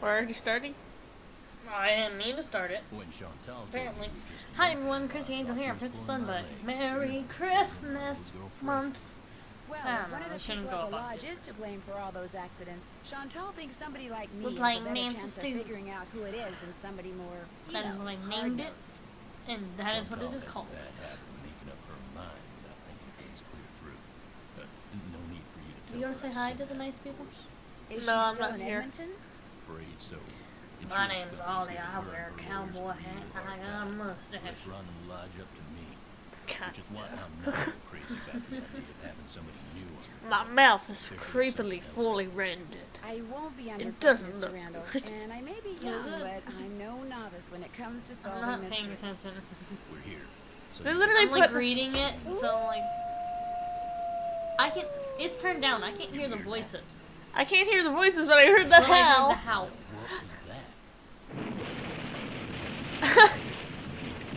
We're already starting? I didn't mean to start it. When Chantal told Apparently. me you just Hi everyone, I Crissy Angel here, you Princess was Sunbutt. Merry Christmas month. Well, I don't one of the shouldn't people at the lodge is to blame for all those accidents. Chantal thinks somebody like me We're has a playing better Nancy chance of figuring out who it is than somebody more, you That is know, what I named it, hard-nosed. and that is what it Chantal is has a called. bad habit of making up her mind without thinking things clear through. Uh, no need for you to tell You wanna say hi to the nice people? Is No, she I'm not in here. Edmonton? Afraid so. My name's companies Ollie. I wear a cowboy hat. give I got a back. mustache. Just run the lodge up to me. God. Which is why I'm not crazy about the idea of having somebody new My mouth is Figure creepily fully rendered. I won't be on It doesn't Mr. look Randall, good. and I may be young, it? but I'm no novice when it comes to I'm solving not paying mysteries. attention. We're here. So They you literally I'm like reading it, so like, I can't. It's turned down. I can't hear the voices. I can't hear the voices, but I heard the But I heard howl. the howl.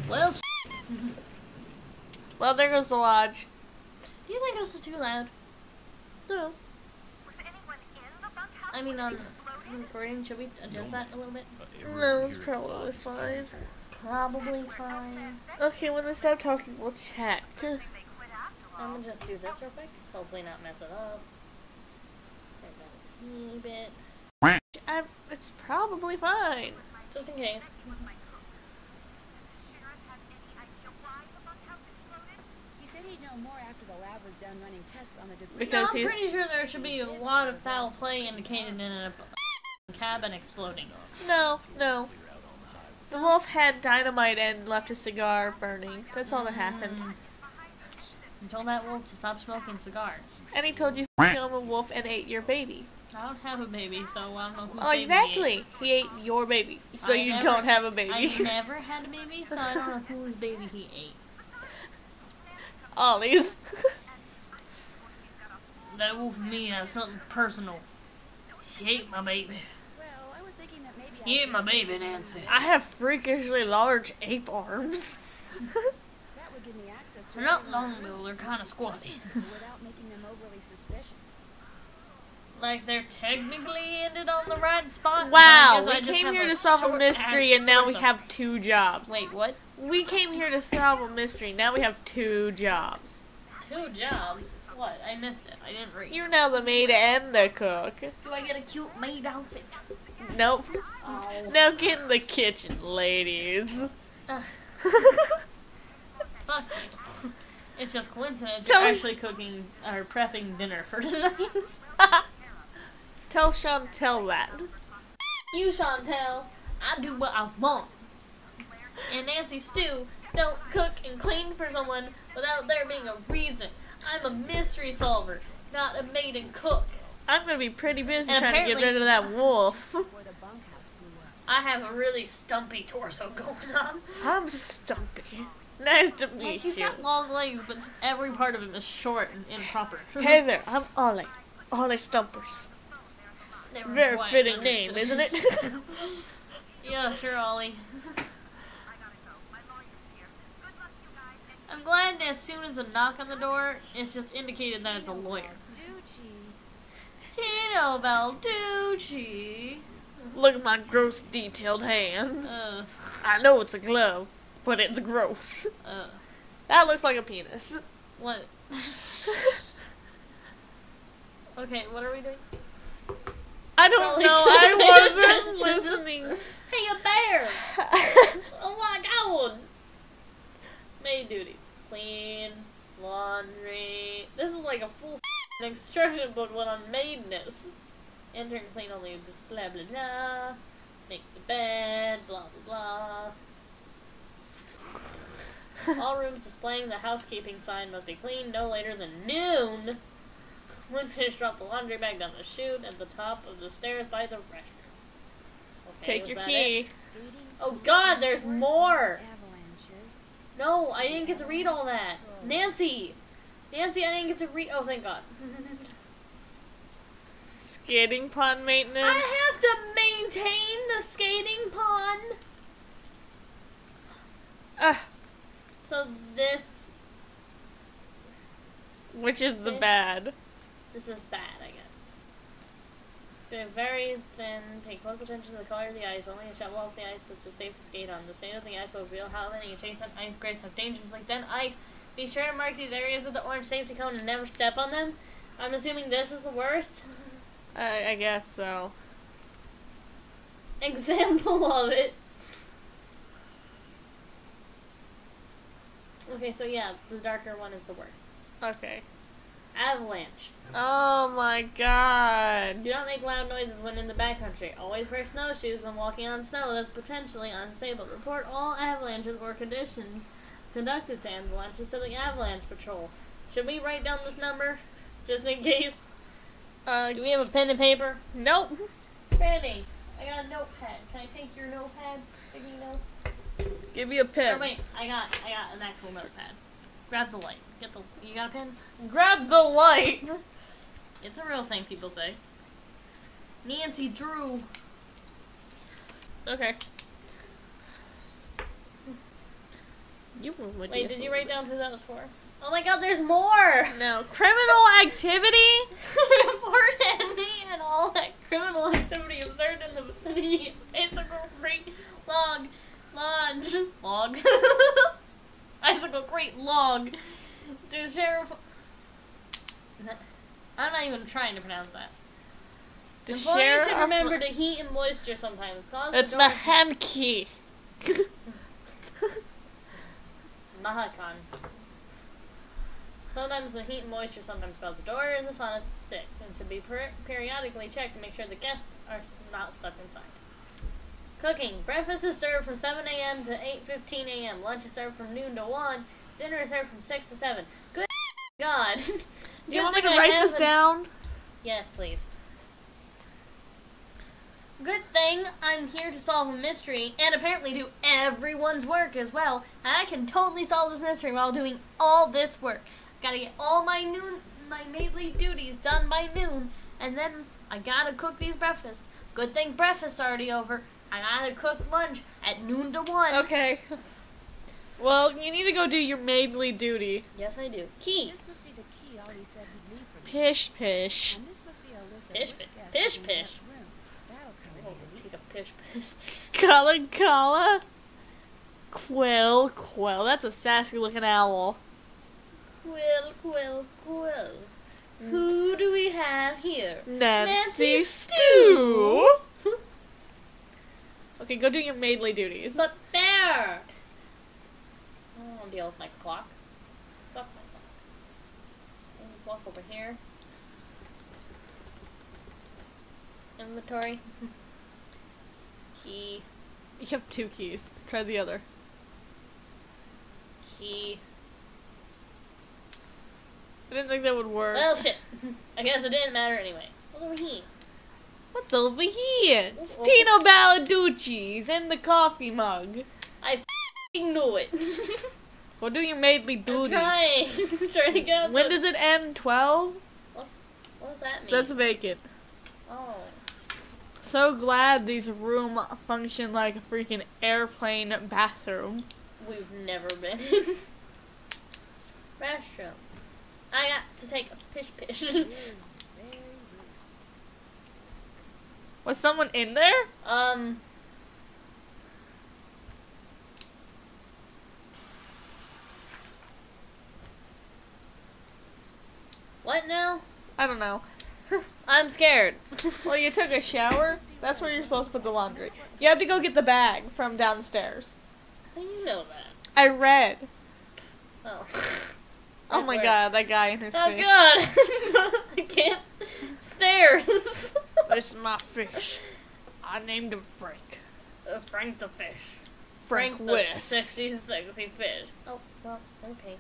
What was that? Well, well, there goes the lodge. do you think this is too loud? No. I mean, on recording, should we adjust that a little bit? No, it's probably fine. Probably fine. Okay, when they stop talking, we'll check. I'm gonna just do this real quick. Hopefully not mess it up. Turn down a teeny bit. I, it's probably fine. Just in case. He said he'd know more after the lab was done running tests on the debris. No, Because I'm he's- pretty sure there should be a lot of foul play indicated in a cabin exploding. No, no. Clear out on the. The wolf had dynamite and left a cigar burning. That's all that happened. Mm. You told that wolf to stop smoking cigars. And he told you I'm a wolf and ate your baby. I don't have a baby, so I don't know who. Oh, exactly. He ate your baby. So I you never- don't have a baby. I never had a baby, so I don't know whose baby he ate. Ollie's. That wolf and me have something personal. He ate my baby. Well, I was thinking that maybe He I ate my baby, Nancy. I have freakishly large ape arms. that would give me access to They're not long though, they're kind of squatty. without making them overly suspicious. Like they're technically ended on the right spot. wow, guess I we came here to solve a mystery and now we have two jobs. Wait, what? We came here to solve a mystery. Now we have two jobs. Two jobs? What? I missed it. I didn't read. You're now the maid and the cook. Do I get a cute maid outfit? Nope. Oh. Now get in the kitchen, ladies. Uh, fuck. You. It's just coincidence. Tell You're actually cooking or prepping dinner for tonight. Tell Chantal that. you, Chantal. I do what I want. And Nancy Stew don't cook and clean for someone without there being a reason. I'm a mystery solver, not a maid and cook. I'm gonna be pretty busy And trying to get rid of that wolf. Before the bunkhouse blew up. I have a really stumpy torso going on. I'm stumpy. Nice to Like, meet he's you. got long legs, but every part of him is short and improper. Hey there, I'm Ollie. Ollie Stumpers. Never Very fitting name, isn't it? yeah, sure, Ollie. I'm glad as soon as a knock on the door, it's just indicated that it's a lawyer. Tito Balducci. Look at my gross detailed hands. Uh, I know it's a glove, but it's gross. uh, That looks like a penis. what? okay, what are we doing? I don't Probably know. I wasn't listening. Hey, a bear! Oh my god! Maid duties. Clean, laundry. This is like a full instruction book booklet on maidness. Enter and clean only just blah blah blah. Make the bed, blah blah blah. All rooms displaying the housekeeping sign must be cleaned no later than noon. When finished, drop the laundry bag down the chute at the top of the stairs by the restroom. Okay, Take your key. it? Oh god, there's more! avalanches. No, I didn't get to read all that. Nancy! Nancy, I didn't get to read. Oh, thank God. Skating pond maintenance. I have to maintain the skating pond! Ah, So this. which is the bad. This is bad, I guess. They're very thin. Pay close attention to the color of the ice. Only a shovel off the ice which is safe to skate on. The state of the ice will reveal how many you chase on ice grades have dangers like thin ice. Be sure to mark these areas with the orange safety cone and never step on them. I'm assuming this is the worst I, I guess so. example of it. Okay, so yeah, the darker one is the worst. Okay. Avalanche. Oh my god. Do not make loud noises when in the backcountry. Always wear snowshoes when walking on snow that's potentially unstable. Report all avalanches or conditions conducted to avalanches to the avalanche patrol. Should we write down this number? Just in case? Uh, Do we have a pen and paper? nope. Penny, I got a notepad. Can I take your notepad? Taking notes? Give me a Or pen. Oh, wait, I got I got an actual notepad. Grab the light. Get the you got a pen? Grab the light. It's a real thing people say. Nancy Drew. Okay. You were Wait, did you write down who that was for? Oh my god, there's more! No. Criminal activity? Report any and all that criminal activity observed in the vicinity of Log Log a great Log to Sheriff I'm not even trying to pronounce that. The Employees should remember to heat and moisture sometimes. Cause It's door- my hand key. Mahakan. Sometimes the heat and moisture sometimes cause the door and the sauna to stick and to be per- periodically checked to make sure the guests are not stuck inside. Cooking. Breakfast is served from 7 a.m. to 8.15 a.m. Lunch is served from noon to 1. Dinner is served from 6 to 7. Good God. Do you want me to write this down? Yes, please. Good thing I'm here to solve a mystery and apparently do everyone's work as well. And I can totally solve this mystery while doing all this work. Gotta get all my noon, my maidly duties done by noon, and then I gotta cook these breakfasts. Good thing breakfast's already over. I gotta cook lunch at noon to one. Okay. Well, you need to go do your maidly duty. Yes, I do. Key. This must be the key Ollie said he'd leave for me. Pish pish. And this must be a list of Pish, pish, guests pish, in pish. room. That'll come in Oh, handy. take a pish pish. Kala Kala. Quill, Quill. That's a sassy looking owl. Quill, quill, quill. Who do we have here? Nancy, Nancy Stew. Okay, go do your maidly duties. But bear! I don't want to deal with my clock. Fuck my clock. Walk over here. Inventory. Key. You have two keys. Try the other. Key. I didn't think that would work. Well, shit. I guess it didn't matter anyway. What's over here? Over here? It's Tino Balladucci's in the coffee mug. I f***ing knew it. what do your maidly I'm duties. trying. trying to get When the- does it end? 12? What's, what does that mean? That's vacant. Oh. So glad these room function like a freaking airplane bathroom. We've never been. Restroom. I got to take a pish pish. Was someone in there? um. What now? I don't know. I'm scared. Well, you took a shower. That's where you're supposed to put the laundry. You have to go get the bag from downstairs. How do you know that? I read. Oh. Oh my god, that guy in his Oh face. god! I can't. Stairs! This is my fish. I named him Frank. Uh, Frank the fish. Frank, the West. sexy, sexy fish. Oh, well, okay.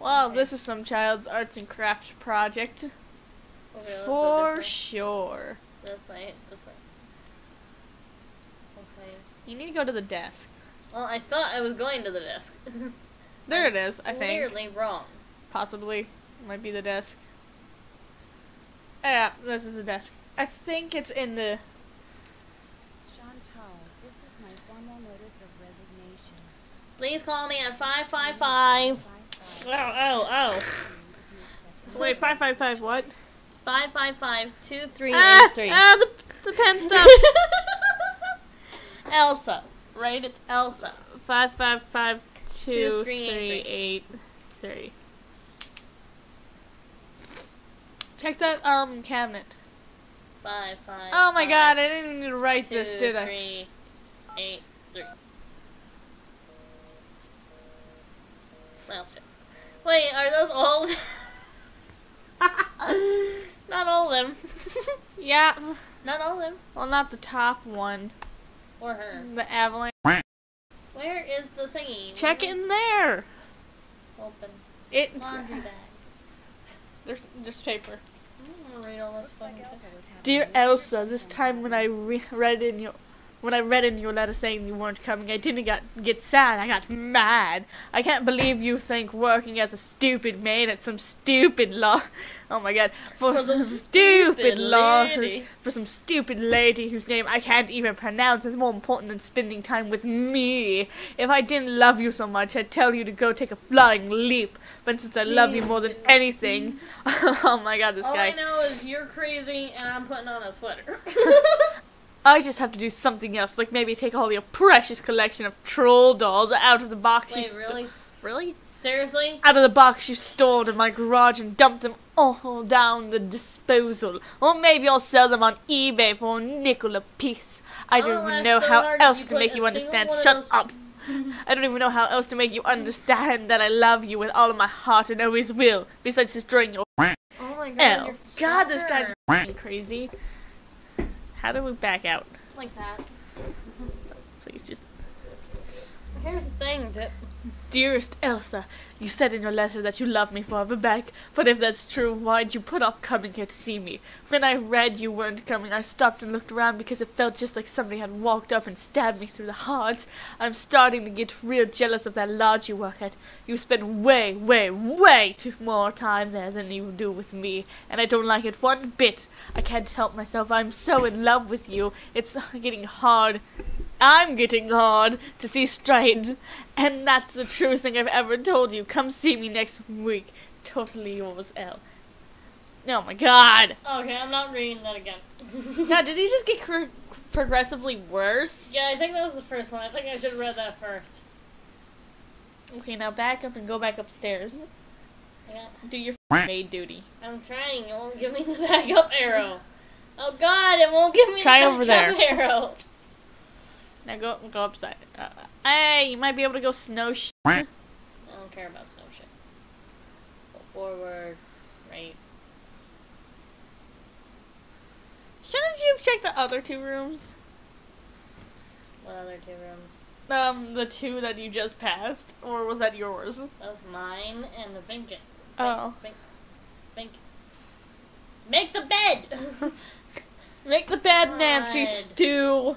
Well, Okay. this is some child's arts and crafts project. Okay, let's For go this way. sure. This way, this way. Okay. You need to go to the desk. Well, I thought I was going to the desk. There it is, I think. Clearly wrong. Possibly. Might be the desk. Yeah, this is the desk. I think it's in the. Chantal, this is my formal notice of resignation. Please call me at 555. Five, Oh, five. oh, oh. If you expect Wait, 555 what? Five five five two three Ah, eight three. ah, the, the pen stuff. Elsa, right? It's Elsa. five five five two Two, three three, eight, eight three. Check that um cabinet. Five five. Oh my five, god, I didn't even need to write two, this, did I? three, eight, three. Wait, are those all? Not all of them. Yeah. Not all of them. Well, not the top one. Or her. The avalanche. Where is the thingy? Check it in there. Open. It's Laundry bag. There's there's paper. I'm gonna read all this like fucking Elsa Dear Elsa, this time when I re- read in your when I read in your letter saying you weren't coming, I didn't got, get sad. I got mad. I can't believe you think working as a stupid maid at some stupid law. Oh my god, for, For some some stupid, stupid law, for some stupid lady whose name I can't even pronounce is more important than spending time with me. If I didn't love you so much, I'd tell you to go take a flying leap. But since I love you more than anything, oh my god, this All guy. I know is you're crazy and I'm putting on a sweater. I just have to do something else, like maybe take all your precious collection of troll dolls out of the box. you Wait, sto- really? really? Seriously? Out of the box you stored in my garage and dumped them all down the disposal. Or maybe I'll sell them on eBay for a nickel a piece. I don't even know so how else to make you understand. Shut up. I don't even know how else to make you understand that I love you with all of my heart and always will. Besides destroying your Oh my god. L. you're God, this guy's f***ing crazy. How do we back out? like that. Please just Here's the thing, Dip. Dearest Elsa, you said in your letter that you love me forever back, but if that's true, why'd you put off coming here to see me? When I read you weren't coming, I stopped and looked around because it felt just like somebody had walked up and stabbed me through the heart. I'm starting to get real jealous of that lodge you work at. You spend way, way, way too more time there than you do with me, and I don't like it one bit. I can't help myself. I'm so in love with you. It's getting hard. I'm getting hard to see straight, and that's the truest thing I've ever told you. Come see me next week. Totally yours, L. Oh my god. Okay, I'm not reading that again. God, did he just get cr- progressively worse? yeah, I think that was the first one. I think I should have read that first. Okay, now back up and go back upstairs. Yeah, Do your f- maid duty. I'm trying. It won't give me the backup arrow. Oh god, it won't give me Try the over backup there. arrow. Now go go upside. Uh, hey, you might be able to go snow. Sh- I don't care about snow shit. Go forward, right. Shouldn't you check the other two rooms? What other two rooms? Um, the two that you just passed, or was that yours? That was mine and the Vinkin. Oh. Vink, Vink. Make the bed! Make the bed, Nancy Stew.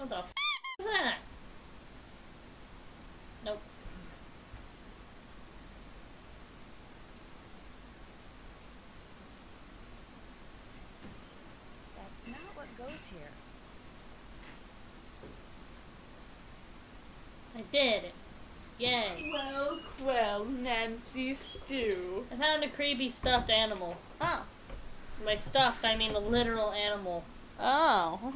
what the f is that? Nope. That's not what goes here. I did it. Yay. Well, well, Nancy Stew. I found a creepy stuffed animal. Oh. By stuffed, I mean a literal animal. Oh.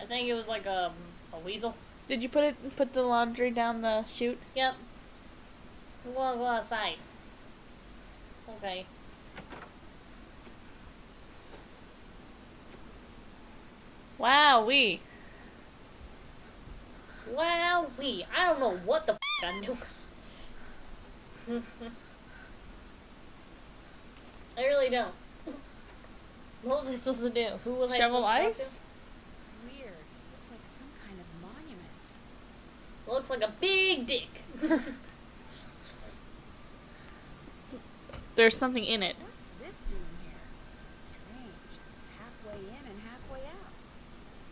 I think it was like a, a weasel. Did you put it put the laundry down the chute? Yep. We wanna go outside. Okay. Wow, we. Wow, we. I don't know what the f I'm doing. I really don't. What was I supposed to do? Who was I Shovel supposed to talk ice? Weird. Looks like some kind of monument. to? Looks like a big dick. There's something in it. What's this doing here? Strange. It's halfway in and halfway out.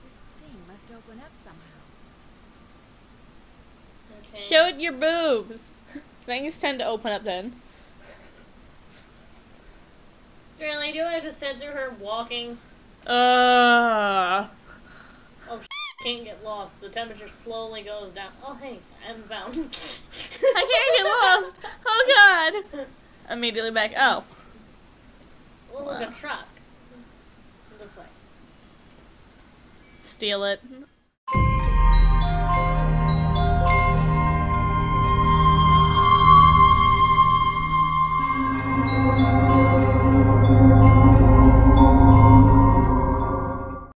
This thing must open up somehow. Okay. Show it your boobs. Things tend to open up then. Really? Do I just to sit through her walking? Uh. Can't get lost. The temperature slowly goes down. Oh hey, I'm found. I can't get lost. Oh god. Immediately back. Oh. Look Wow. a truck. This way. Steal it.